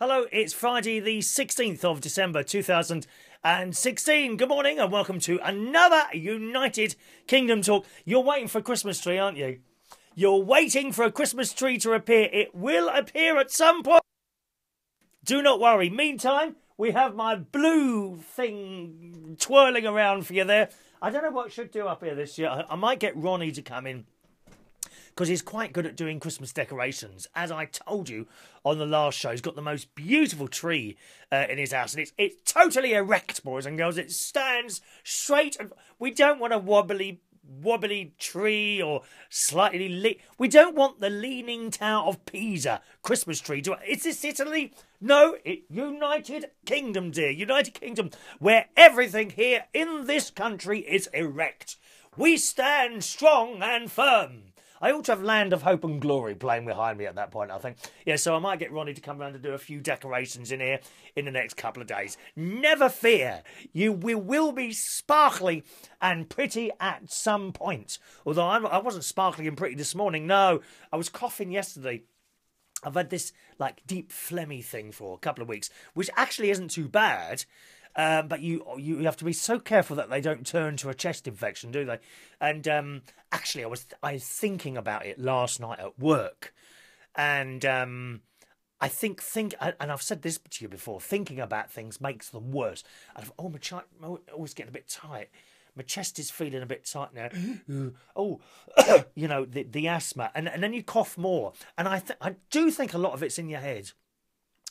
Hello, it's Friday, the 16th of December 2016. Good morning and welcome to another United Kingdom talk. You're waiting for a Christmas tree, aren't you? You're waiting for a Christmas tree to appear. It will appear at some point. Do not worry. Meantime, we have my blue thing twirling around for you there. I don't know what I should do up here this year. I, might get Ronnie to come in because he's quite good at doing Christmas decorations. As I told you on the last show, he's got the most beautiful tree uh, in his house, and it's it's totally erect, boys and girls. It stands straight, and we don't want a wobbly wobbly tree or slightly le- we don't want the leaning tower of pisa christmas tree. To is this italy? No it, united kingdom dear. United kingdom where everything here in this country is erect. We stand strong and firm I ought to have Land of Hope and Glory playing behind me at that point, I think. Yeah, so I might get Ronnie to come around and do a few decorations in here in the next couple of days. Never fear, you we will be sparkly and pretty at some point. Although I'm, I wasn't sparkly and pretty this morning, no. I was coughing yesterday. I've had this like deep phlegmy thing for a couple of weeks, which actually isn't too bad. Um, but you you have to be so careful that they don't turn to a chest infection, do they? And um, actually, I was I was thinking about it last night at work, and um, I think think and I've said this to you before. Thinking about things makes them worse. And I've, oh my chest, always getting a bit tight. My chest is feeling a bit tight now. oh, you know the the asthma, and and then you cough more. And I th- I do think a lot of it's in your head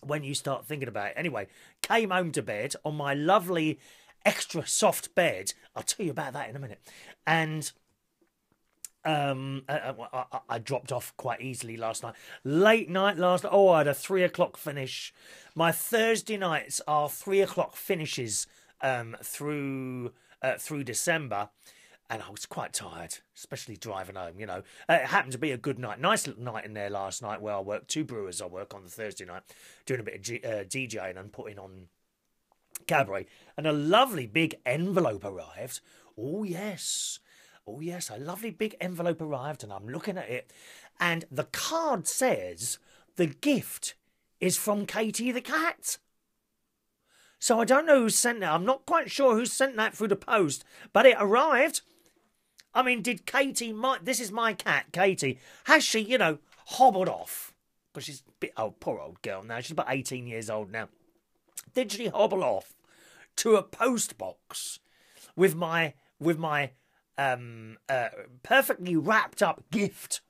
when you start thinking about it. Anyway, came home to bed on my lovely extra soft bed. I'll tell you about that in a minute. And um, I, I, I, dropped off quite easily last night. Late night last. Oh, I had a three o'clock finish. My Thursday nights are three o'clock finishes um, through uh, through December and I was quite tired, especially driving home. You know, uh, it happened to be a good night, nice little night in there last night where I worked two brewers. I work on the Thursday night, doing a bit of G- uh, DJing and putting on cabaret, and a lovely big envelope arrived. Oh yes, oh yes, a lovely big envelope arrived, and I'm looking at it, and the card says the gift is from Katie the cat. So I don't know who sent that. I'm not quite sure who sent that through the post, but it arrived. I mean, did Katie, my, this is my cat, Katie, has she, you know, hobbled off? Because she's a bit old, poor old girl now. She's about 18 years old now. Did she hobble off to a post box with my, with my, um, uh, perfectly wrapped up gift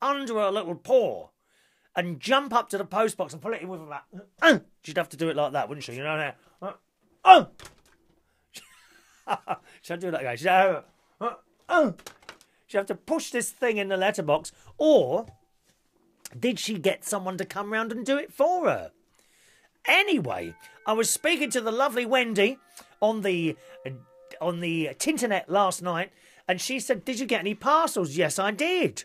under her little paw? and jump up to the post box and pull it in with her back. Uh, she'd have to do it like that, wouldn't she? You know, uh, oh! She'd do that again. Uh, she'd have to push this thing in the letterbox, or did she get someone to come round and do it for her? Anyway, I was speaking to the lovely Wendy on the on the Tinternet last night, and she said, "Did you get any parcels?" Yes, I did.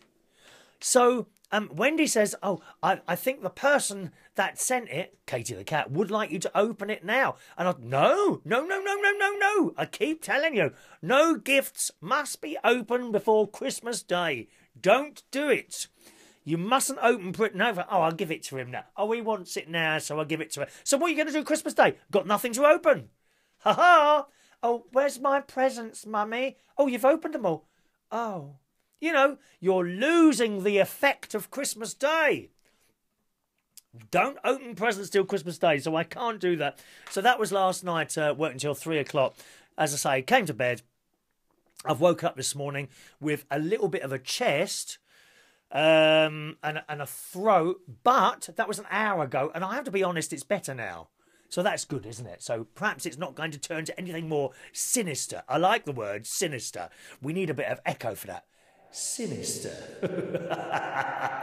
So um, Wendy says, "Oh, I, I think the person that sent it, Katie the cat, would like you to open it now." And I, no, no, no, no, no, no, no. I keep telling you, no gifts must be opened before Christmas Day. Don't do it. You mustn't open it. No, oh, I'll give it to him now. Oh, he wants it now, so I'll give it to him. So what are you going to do Christmas Day? Got nothing to open. Ha ha. Oh, where's my presents, mummy? Oh, you've opened them all. Oh. You know, you're losing the effect of Christmas Day. Don't open presents till Christmas Day, so I can't do that. So that was last night, uh, worked until three o'clock. As I say, came to bed. I've woke up this morning with a little bit of a chest um, and, and a throat, but that was an hour ago, and I have to be honest, it's better now. So that's good, isn't it? So perhaps it's not going to turn to anything more sinister. I like the word sinister. We need a bit of echo for that sinister.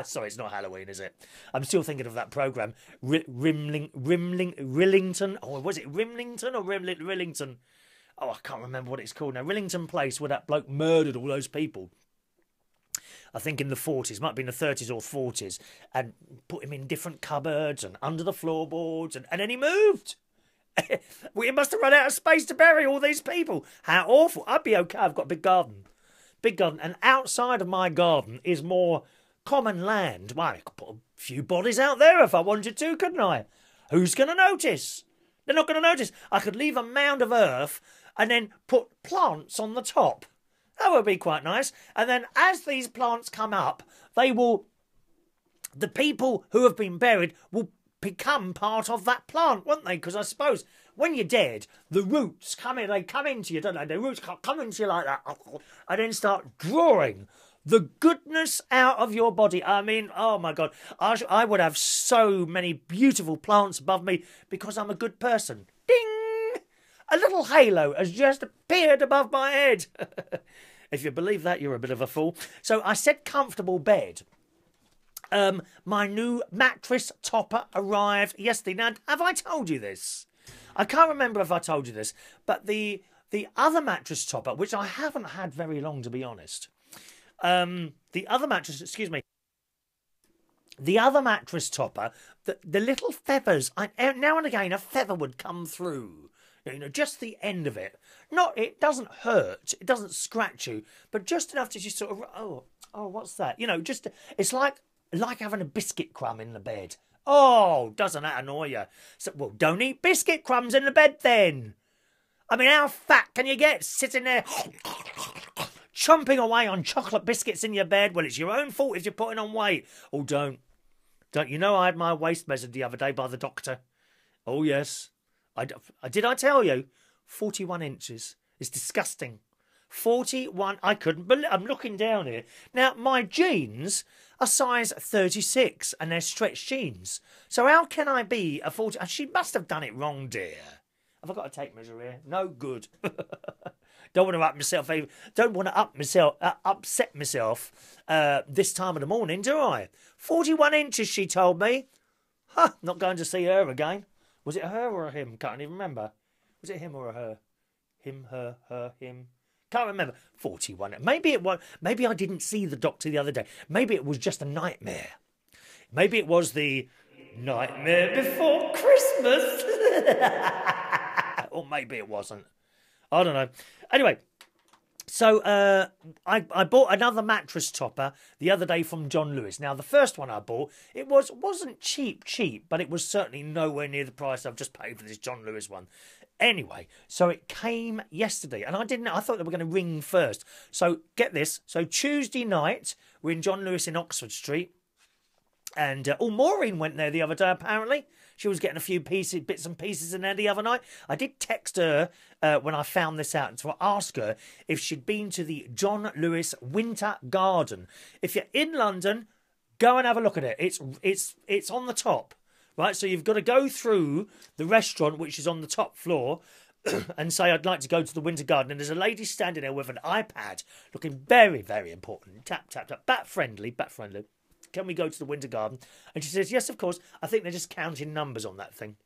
Sorry, it's not Halloween, is it? I'm still thinking of that program, R- Rimling, Rimling, Rillington. Oh, was it Rimlington or Rillington? Oh, I can't remember what it's called now. Rillington Place, where that bloke murdered all those people. I think in the 40s, might be in the 30s or 40s, and put him in different cupboards and under the floorboards, and, and then he moved. we must have run out of space to bury all these people. How awful. I'd be okay. I've got a big garden big garden, and outside of my garden is more common land. Well, I could put a few bodies out there if I wanted to, couldn't I? Who's going to notice? They're not going to notice. I could leave a mound of earth and then put plants on the top. That would be quite nice. And then as these plants come up, they will. The people who have been buried will become part of that plant, won't they? Because I suppose when you're dead, the roots come in, they come into you, don't they? The roots come into you like that, and then start drawing the goodness out of your body. I mean, oh my God, I, I would have so many beautiful plants above me because I'm a good person. Ding! A little halo has just appeared above my head. if you believe that, you're a bit of a fool. So I said comfortable bed. Um, my new mattress topper arrived yesterday. Now, have I told you this? I can't remember if I told you this, but the the other mattress topper, which I haven't had very long to be honest, um, the other mattress, excuse me, the other mattress topper, the, the little feathers, I, now and again a feather would come through. You know, just the end of it. Not, it doesn't hurt, it doesn't scratch you, but just enough to just sort of, oh, oh, what's that? You know, just, it's like, like having a biscuit crumb in the bed. Oh, doesn't that annoy you? So, well, don't eat biscuit crumbs in the bed then. I mean, how fat can you get sitting there chomping away on chocolate biscuits in your bed? Well, it's your own fault if you're putting on weight. Oh, don't. Don't. You know, I had my waist measured the other day by the doctor. Oh, yes. I, did I tell you? 41 inches. It's disgusting. 41. I couldn't believe I'm looking down here. Now, my jeans are size 36 and they're stretch jeans. So how can I be a 40? She must have done it wrong, dear. Have I got a tape measure here? No good. don't want to up myself. Don't want to up myself, uh, upset myself uh, this time of the morning, do I? 41 inches, she told me. Huh, not going to see her again. Was it her or him? Can't even remember. Was it him or her? Him, her, her, him. Can't remember. 41. Maybe it was. Maybe I didn't see the doctor the other day. Maybe it was just a nightmare. Maybe it was the nightmare before Christmas. or maybe it wasn't. I don't know. Anyway, so uh, I, I bought another mattress topper the other day from John Lewis. Now the first one I bought it was wasn't cheap cheap, but it was certainly nowhere near the price I've just paid for this John Lewis one. Anyway, so it came yesterday, and I didn't. I thought they were going to ring first. So get this. So Tuesday night, we're in John Lewis in Oxford Street, and uh, oh, Maureen went there the other day. Apparently, she was getting a few pieces, bits and pieces in there the other night. I did text her uh, when I found this out to ask her if she'd been to the John Lewis Winter Garden. If you're in London, go and have a look at it. It's it's it's on the top right? So you've got to go through the restaurant, which is on the top floor, and say, I'd like to go to the Winter Garden. And there's a lady standing there with an iPad looking very, very important. Tap, tap, tap. Bat friendly, bat friendly. Can we go to the Winter Garden? And she says, Yes, of course. I think they're just counting numbers on that thing.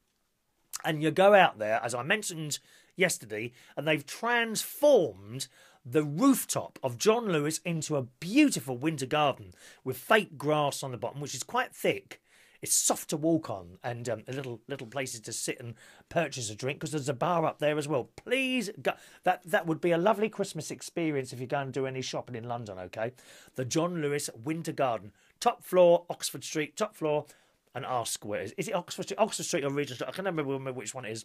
And you go out there, as I mentioned yesterday, and they've transformed the rooftop of John Lewis into a beautiful winter garden with fake grass on the bottom, which is quite thick it's soft to walk on and um, a little little places to sit and purchase a drink because there's a bar up there as well. Please, go, that that would be a lovely Christmas experience if you go and do any shopping in London. Okay, the John Lewis Winter Garden, top floor, Oxford Street, top floor, and ask where is, is it Oxford Street, Oxford Street or Regent Street? I can't remember which one it is.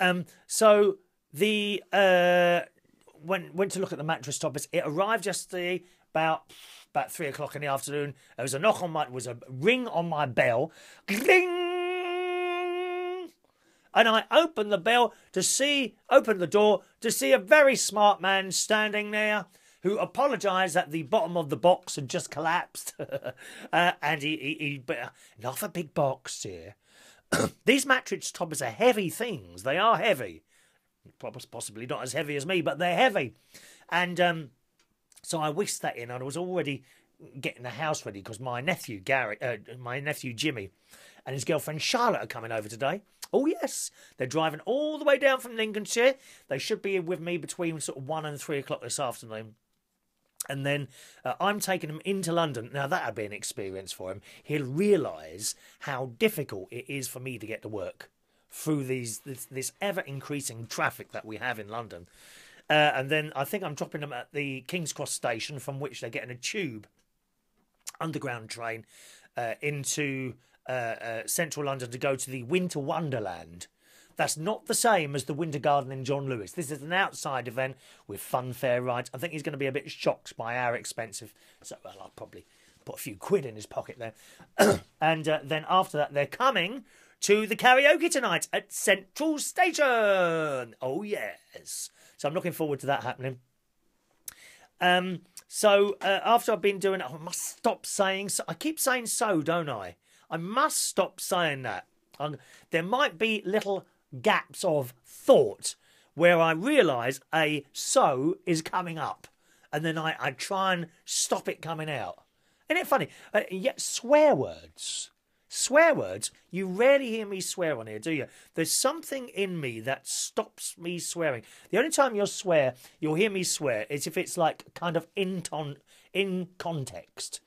Um, so the uh, when went to look at the mattress toppers. It arrived yesterday about about three o'clock in the afternoon. There was a knock on my, was a ring on my bell. Gling! And I opened the bell to see, opened the door to see a very smart man standing there who apologised that the bottom of the box had just collapsed. uh, and he, he, he, not a big box here. These mattress toppers are heavy things. They are heavy. Possibly not as heavy as me, but they're heavy. And um, so I whisked that in, and I was already getting the house ready because my nephew Gary, uh, my nephew Jimmy, and his girlfriend Charlotte are coming over today. Oh yes, they're driving all the way down from Lincolnshire. They should be with me between sort of one and three o'clock this afternoon. And then uh, I'm taking him into London. Now that'd be an experience for him. He'll realise how difficult it is for me to get to work through these this, this ever increasing traffic that we have in London. Uh, and then I think I'm dropping them at the King's Cross station, from which they're getting a tube underground train uh, into uh, uh, central London to go to the Winter Wonderland. That's not the same as the Winter Garden in John Lewis. This is an outside event with funfair rides. I think he's going to be a bit shocked by our expensive. So well, I'll probably put a few quid in his pocket there. and uh, then after that, they're coming to the karaoke tonight at Central Station. Oh yes. So I'm looking forward to that happening. Um. So uh, after I've been doing I must stop saying. So. I keep saying so, don't I? I must stop saying that. Um, there might be little gaps of thought where I realise a so is coming up, and then I, I try and stop it coming out. Isn't it funny? Uh, yet swear words, swear words. You rarely hear me swear on here, do you? There's something in me that stops me swearing. The only time you'll swear, you'll hear me swear, is if it's like kind of in ton, in context.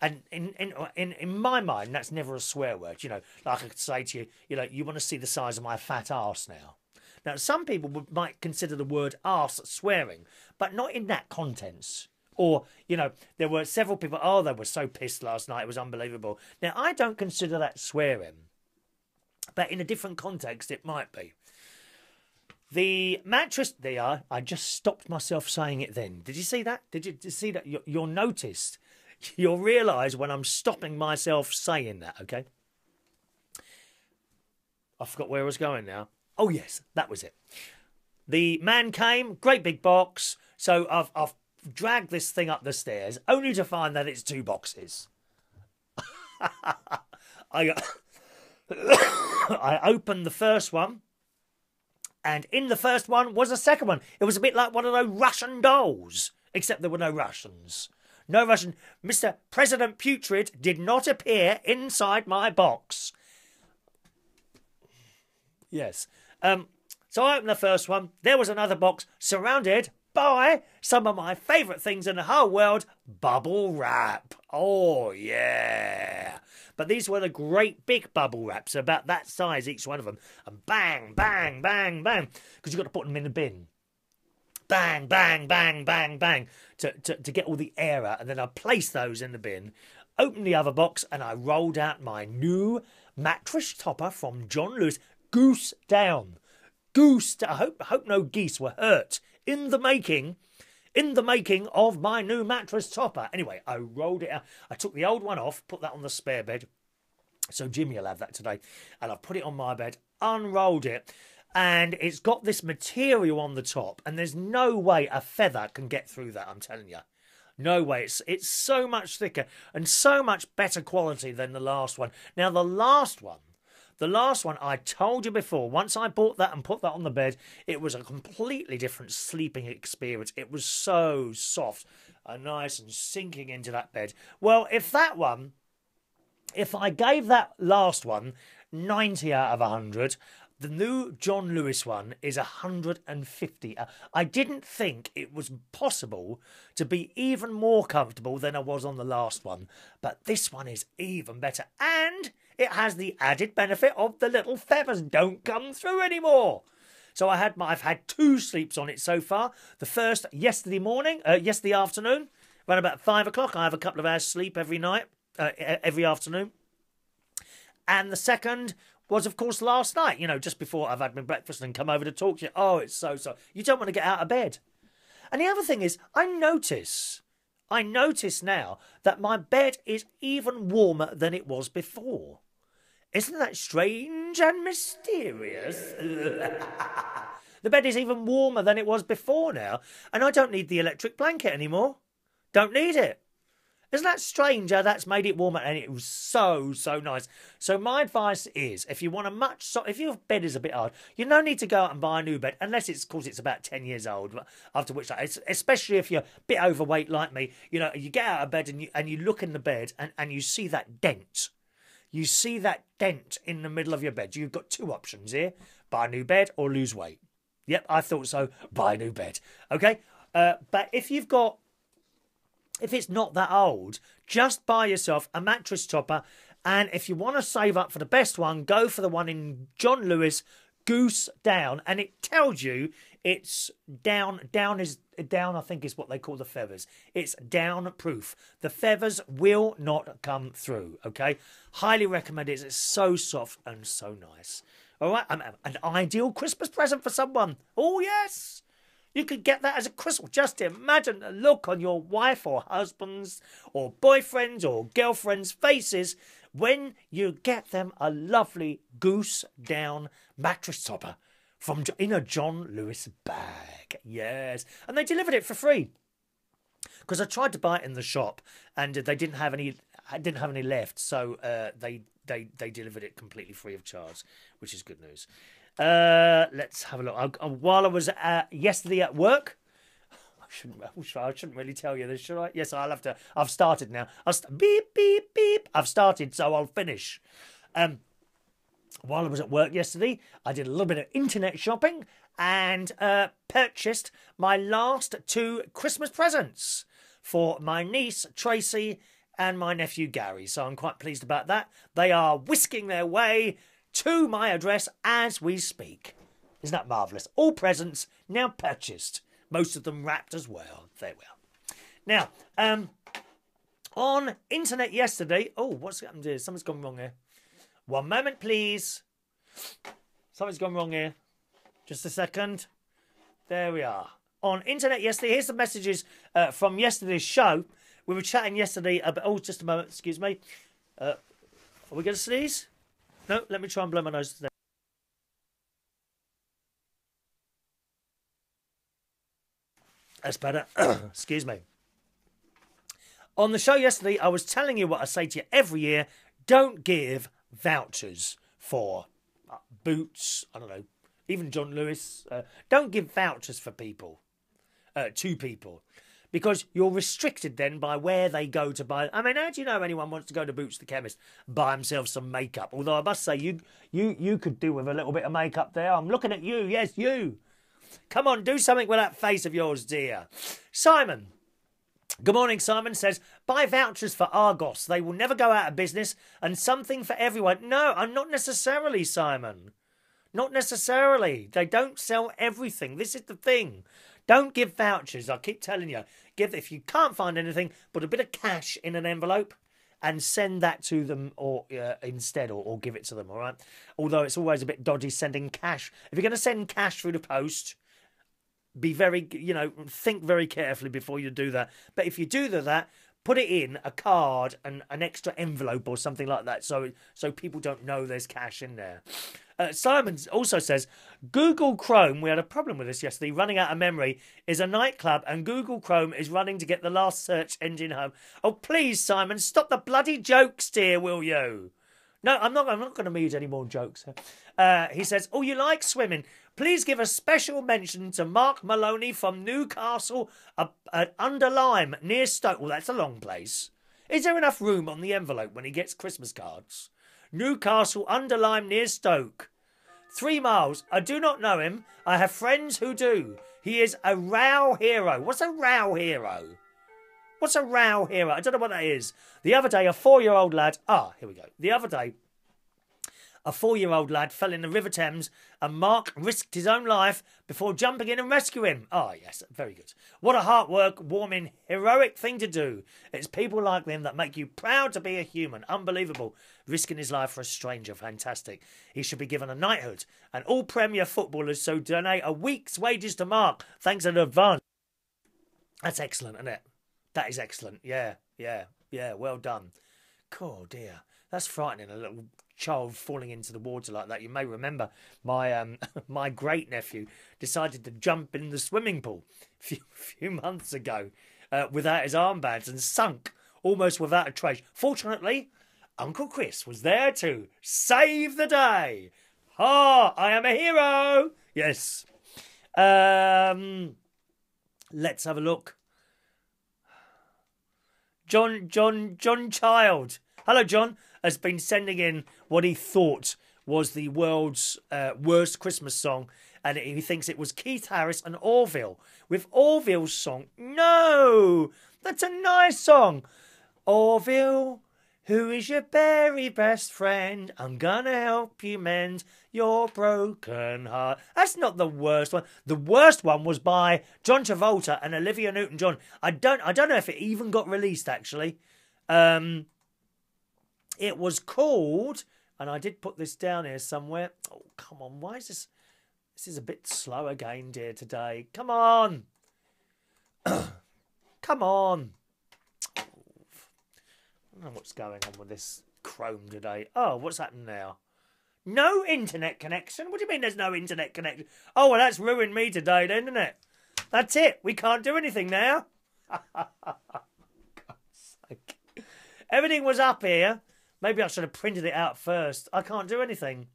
And in, in in in my mind, that's never a swear word. You know, like I could say to you, you know, you want to see the size of my fat ass now. Now, some people would, might consider the word ass swearing, but not in that context. Or, you know, there were several people, oh, they were so pissed last night, it was unbelievable. Now, I don't consider that swearing, but in a different context, it might be. The mattress, there, I just stopped myself saying it then. Did you see that? Did you, did you see that? You're, you're noticed You'll realise when I'm stopping myself saying that, okay? I forgot where I was going now. Oh, yes, that was it. The man came, great big box. So I've, I've dragged this thing up the stairs only to find that it's two boxes. I, I opened the first one, and in the first one was a second one. It was a bit like one of those Russian dolls, except there were no Russians. No Russian. Mr. President Putrid did not appear inside my box. Yes. Um, so I opened the first one. There was another box surrounded by some of my favourite things in the whole world bubble wrap. Oh, yeah. But these were the great big bubble wraps, about that size, each one of them. And bang, bang, bang, bang. Because you've got to put them in the bin bang, bang, bang, bang, bang to, to, to get all the air out. And then I placed those in the bin, opened the other box, and I rolled out my new mattress topper from John Lewis, Goose Down. Goose, I hope, I hope no geese were hurt in the making in the making of my new mattress topper. Anyway, I rolled it out. I took the old one off, put that on the spare bed. So Jimmy will have that today. And I've put it on my bed, unrolled it, and it's got this material on the top, and there's no way a feather can get through that. I'm telling you, no way. It's it's so much thicker and so much better quality than the last one. Now the last one, the last one I told you before. Once I bought that and put that on the bed, it was a completely different sleeping experience. It was so soft and nice and sinking into that bed. Well, if that one, if I gave that last one 90 out of 100, the new John Lewis one is 150. Uh, I didn't think it was possible to be even more comfortable than I was on the last one, but this one is even better. And it has the added benefit of the little feathers don't come through anymore. So I had my, I've had two sleeps on it so far. The first yesterday morning, uh, yesterday afternoon, around about five o'clock. I have a couple of hours sleep every night, uh, every afternoon. And the second was, of course, last night, you know, just before I've had my breakfast and come over to talk to you. Oh, it's so, so. You don't want to get out of bed. And the other thing is, I notice, I notice now that my bed is even warmer than it was before. Isn't that strange and mysterious? the bed is even warmer than it was before now, and I don't need the electric blanket anymore. Don't need it. Isn't that strange how that's made it warmer? And it was so, so nice. So my advice is, if you want a much, so if your bed is a bit hard, you no need to go out and buy a new bed, unless it's, of course, it's about 10 years old. After which, especially if you're a bit overweight like me, you know, you get out of bed and you, and you look in the bed and, and you see that dent. You see that dent in the middle of your bed. You've got two options here buy a new bed or lose weight. Yep, I thought so. Buy a new bed. Okay? Uh, but if you've got if it's not that old, just buy yourself a mattress topper. And if you want to save up for the best one, go for the one in John Lewis Goose Down, and it tells you it's down. Down is down. I think is what they call the feathers. It's down proof. The feathers will not come through. Okay, highly recommend it. It's so soft and so nice. All right, an ideal Christmas present for someone. Oh yes. You could get that as a Christmas. Just imagine the look on your wife or husband's or boyfriend's or girlfriend's faces when you get them a lovely goose down mattress topper from in a John Lewis bag. Yes, and they delivered it for free because I tried to buy it in the shop and they didn't have any. didn't have any left, so uh, they they they delivered it completely free of charge, which is good news. Uh, let's have a look. I, while I was yesterday at work, I shouldn't, I shouldn't really tell you this, should I? Yes, I'll have to. I've started now. I'll st- beep beep beep. I've started, so I'll finish. Um, while I was at work yesterday, I did a little bit of internet shopping and uh, purchased my last two Christmas presents for my niece Tracy and my nephew Gary. So I'm quite pleased about that. They are whisking their way to my address as we speak. Isn't that marvellous? All presents now purchased, most of them wrapped as well. There we are. Now, um, on internet yesterday. Oh, what's happened here? Something's gone wrong here. One moment, please. Something's gone wrong here. Just a second. There we are. On internet yesterday, here's the messages uh, from yesterday's show. We were chatting yesterday about. Oh, just a moment. Excuse me. Uh, are we going to sneeze? No, let me try and blow my nose today. That's better. Excuse me. On the show yesterday, I was telling you what I say to you every year don't give vouchers for uh, boots, I don't know, even John Lewis. Uh, don't give vouchers for people, uh, to people because you're restricted then by where they go to buy. I mean, how do you know anyone wants to go to Boots the chemist buy himself some makeup? Although I must say, you you you could do with a little bit of makeup there. I'm looking at you. Yes, you. Come on, do something with that face of yours, dear. Simon. Good morning, Simon says, buy vouchers for Argos. They will never go out of business and something for everyone. No, I'm not necessarily, Simon. Not necessarily. They don't sell everything. This is the thing. Don't give vouchers. I keep telling you. Give if you can't find anything, put a bit of cash in an envelope and send that to them or uh, instead or, or give it to them all right although it's always a bit dodgy sending cash if you're going to send cash through the post be very you know think very carefully before you do that but if you do that put it in a card and an extra envelope or something like that so so people don't know there's cash in there uh, Simon also says Google Chrome, we had a problem with this yesterday, running out of memory, is a nightclub and Google Chrome is running to get the last search engine home. Oh, please, Simon, stop the bloody jokes, dear, will you? No, I'm not. I'm not going to read any more jokes. Uh, he says, "Oh, you like swimming? Please give a special mention to Mark Maloney from Newcastle uh, at Under Lyme near Stoke. Well, that's a long place. Is there enough room on the envelope when he gets Christmas cards? Newcastle Under Lyme near Stoke. Three miles. I do not know him. I have friends who do. He is a row hero. What's a row hero? What's a row hero? I don't know what that is. The other day, a four year old lad. Ah, here we go. The other day, a four year old lad fell in the River Thames and Mark risked his own life before jumping in and rescuing him. Ah, yes, very good. What a heartwork, warming, heroic thing to do. It's people like them that make you proud to be a human. Unbelievable. Risking his life for a stranger. Fantastic. He should be given a knighthood. And all Premier footballers so donate a week's wages to Mark. Thanks in advance. That's excellent, isn't it? That is excellent. Yeah, yeah, yeah. Well done. Cool, dear. That's frightening. A little child falling into the water like that. You may remember my um, my great nephew decided to jump in the swimming pool a few, few months ago uh, without his armbands and sunk almost without a trace. Fortunately, Uncle Chris was there to save the day. Ah, I am a hero. Yes. Um, let's have a look. John, John, John Child. Hello, John has been sending in what he thought was the world's uh, worst Christmas song, and he thinks it was Keith Harris and Orville with Orville's song. No, that's a nice song. Orville, who is your very best friend? I'm gonna help you mend your broken heart. That's not the worst one. The worst one was by John Travolta and Olivia Newton-John. I don't, I don't know if it even got released actually. Um, it was called, and I did put this down here somewhere. Oh, come on, why is this? This is a bit slow again, dear, today. Come on. come on. I don't know what's going on with this Chrome today. Oh, what's happened now? No internet connection? What do you mean there's no internet connection? Oh, well, that's ruined me today, then, isn't it? That's it. We can't do anything now. Everything was up here. Maybe I should have printed it out first. I can't do anything.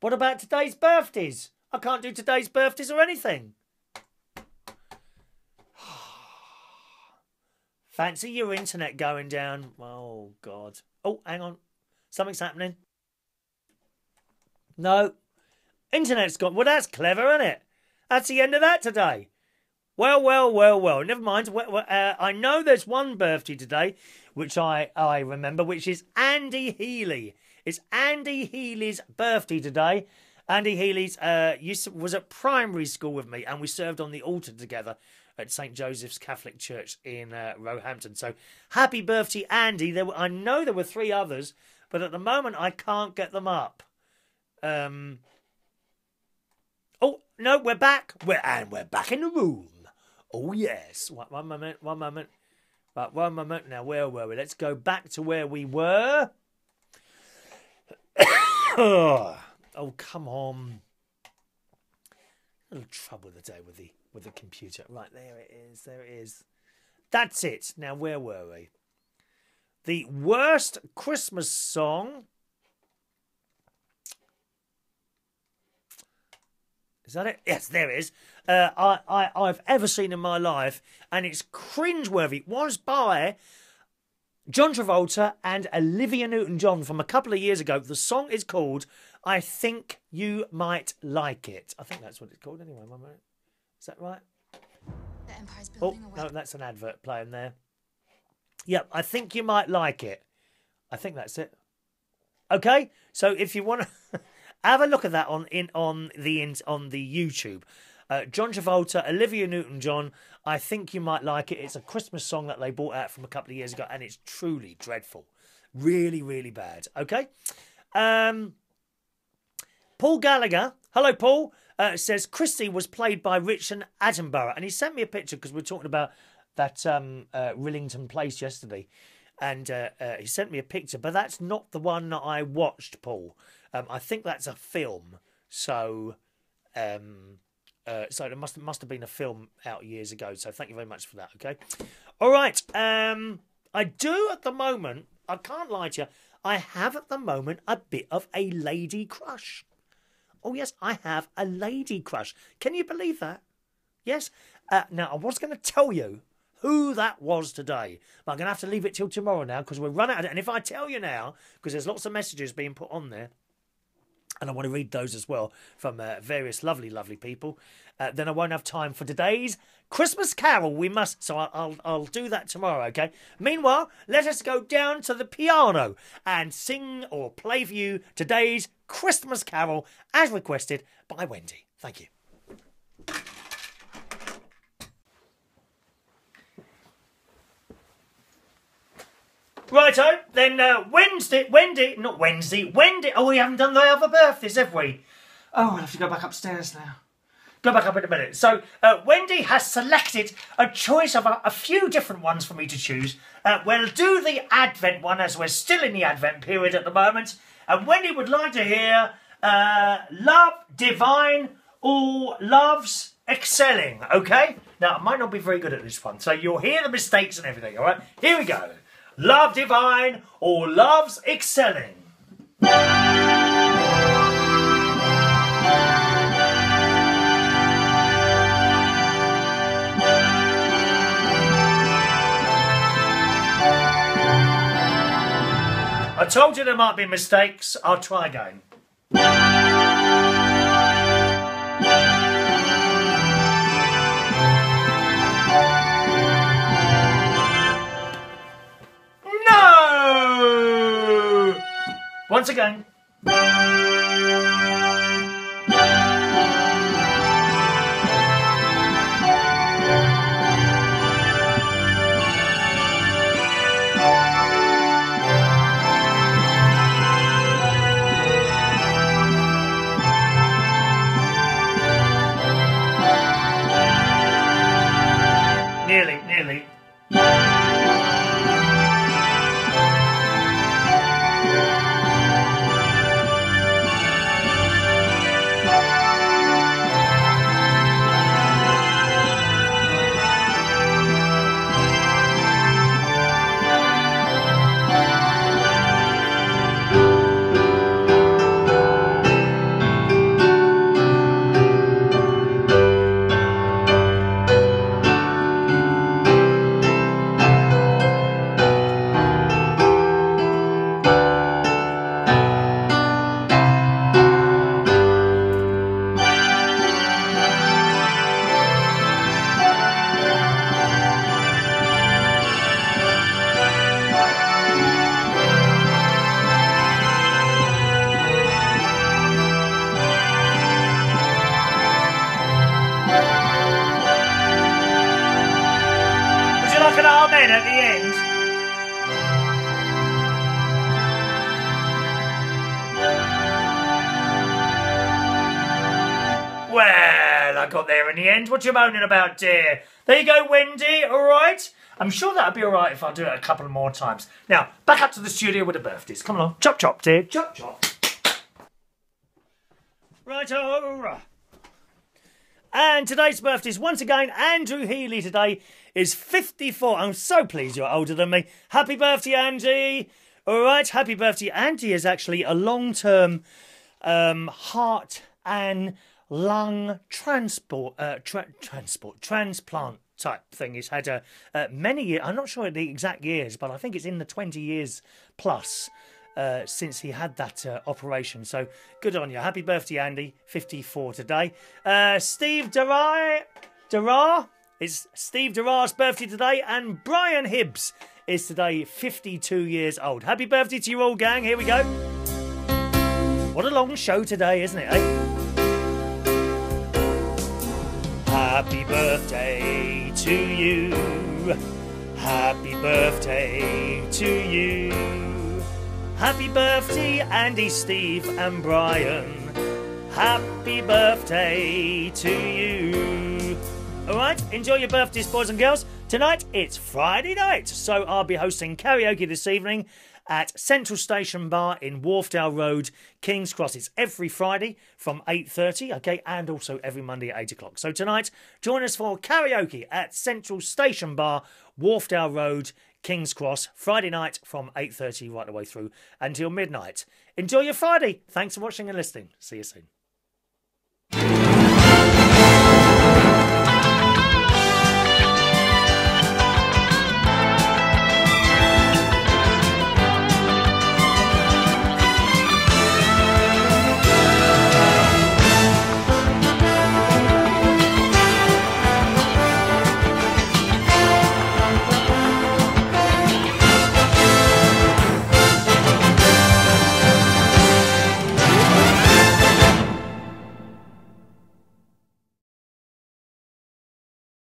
What about today's birthdays? I can't do today's birthdays or anything. Fancy your internet going down. Oh, God. Oh, hang on. Something's happening. No. Internet's gone. Well, that's clever, isn't it? That's the end of that today. Well, well, well, well. Never mind. Uh, I know there's one birthday today, which I, I remember, which is Andy Healy. It's Andy Healy's birthday today. Andy Healy's uh, used was at primary school with me, and we served on the altar together at St Joseph's Catholic Church in uh, Roehampton. So happy birthday, Andy! There were, I know there were three others, but at the moment I can't get them up. Um. Oh no, we're back. We're and we're back in the room. Oh yes. One, one moment. One moment. Right, one moment. Now where were we? Let's go back to where we were. oh, come on. A little trouble today with the with the computer. Right, there it is. There it is. That's it. Now, where were we? The worst Christmas song. Is that it? Yes, there is. Uh, I, I, I've ever seen in my life, and it's cringeworthy. It was by John Travolta and Olivia Newton John from a couple of years ago. The song is called I Think You Might Like It. I think that's what it's called anyway. One minute. Is that right? oh, no, that's an advert playing there. Yep, I think you might like it. I think that's it. Okay, so if you want to have a look at that on in on the in, on the YouTube, uh, John Travolta, Olivia Newton-John. I think you might like it. It's a Christmas song that they bought out from a couple of years ago, and it's truly dreadful, really, really bad. Okay, um, Paul Gallagher. Hello, Paul uh, says Christie was played by Richard Attenborough, and he sent me a picture because we are talking about that um, uh, Rillington Place yesterday, and uh, uh, he sent me a picture, but that's not the one that I watched, Paul. Um, I think that's a film, so um, uh, so it must must have been a film out years ago. So thank you very much for that. Okay, all right. Um, I do at the moment. I can't lie to you. I have at the moment a bit of a lady crush. Oh, yes, I have a lady crush. Can you believe that? Yes. Uh, now, I was going to tell you who that was today, but I'm going to have to leave it till tomorrow now because we're running out of it. And if I tell you now, because there's lots of messages being put on there, and I want to read those as well from uh, various lovely, lovely people. Uh, then I won't have time for today's Christmas Carol. We must, so I'll, I'll, I'll do that tomorrow. Okay. Meanwhile, let us go down to the piano and sing or play for you today's Christmas Carol as requested by Wendy. Thank you. Righto, then uh, Wednesday, Wendy, not Wednesday, Wendy. Oh, we haven't done the other birthdays, have we? Oh, I'll have to go back upstairs now. Go back up in a minute. So, uh, Wendy has selected a choice of a, a, few different ones for me to choose. Uh, we'll do the Advent one as we're still in the Advent period at the moment. And Wendy would like to hear uh, Love Divine or Love's Excelling, okay? Now, I might not be very good at this one, so you'll hear the mistakes and everything, all right? Here we go. Love Divine or Love's Excelling. I told you there might be mistakes. I'll try again. Once again. In the end. What you moaning about, dear? There you go, Wendy, all right? I'm sure that'll be all right if I do it a couple more times. Now, back up to the studio with the birthdays. Come along. Chop, chop, dear. Chop, chop. Right, over. And today's birthdays, once again, Andrew Healy today is 54. I'm so pleased you're older than me. Happy birthday, Andy. All right, happy birthday. Andy is actually a long term um, heart and lung transport, uh, tra- transport, transplant type thing. He's had a, uh, many years, I'm not sure the exact years, but I think it's in the 20 years plus. Uh, since he had that uh, operation. So good on you. Happy birthday, Andy. 54 today. Uh, Steve Darai, Darragh. It's Steve Darragh's birthday today. And Brian Hibbs is today 52 years old. Happy birthday to you all, gang. Here we go. What a long show today, isn't it, eh? Happy birthday to you. Happy birthday to you. Happy birthday, Andy, Steve, and Brian. Happy birthday to you. All right, enjoy your birthdays, boys and girls. Tonight it's Friday night, so I'll be hosting karaoke this evening at Central Station Bar in Wharfdale Road, King's Cross. It's every Friday from 8.30, okay, and also every Monday at 8 o'clock. So tonight, join us for karaoke at Central Station Bar, Wharfdale Road, King's Cross, Friday night from 8.30 right the way through until midnight. Enjoy your Friday. Thanks for watching and listening. See you soon.